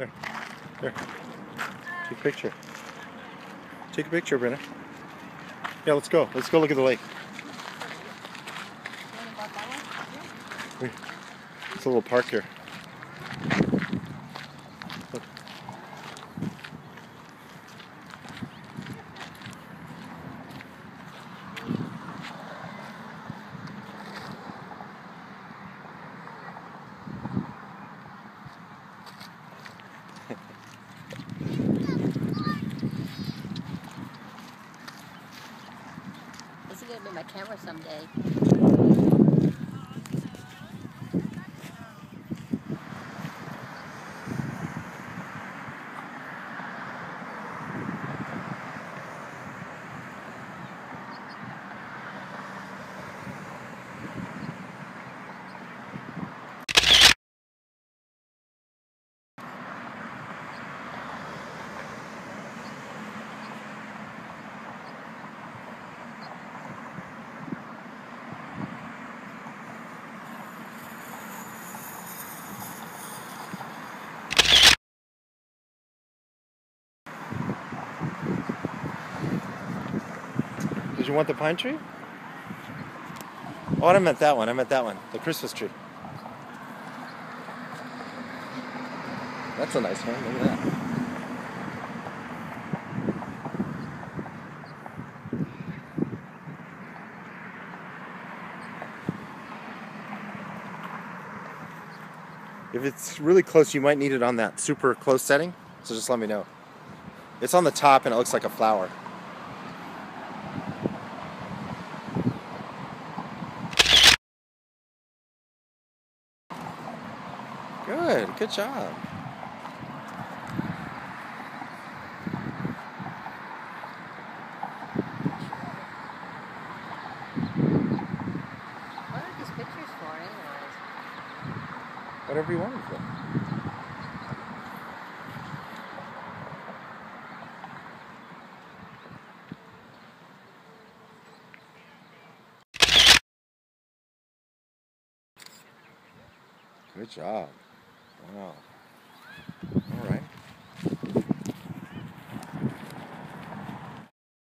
There. There. Take a picture. Take a picture, Brenda. Yeah, let's go. Let's go look at the lake. It's a little park here. Gonna be my camera someday. Did you want the pine tree? Oh, I meant that one. I meant that one. The Christmas tree. That's a nice one. Look at that. If it's really close, you might need it on that super close setting. So just let me know. It's on the top and it looks like a flower. Good, good job. What are these pictures for, anyways? Whatever you want with them. Good job. Wow.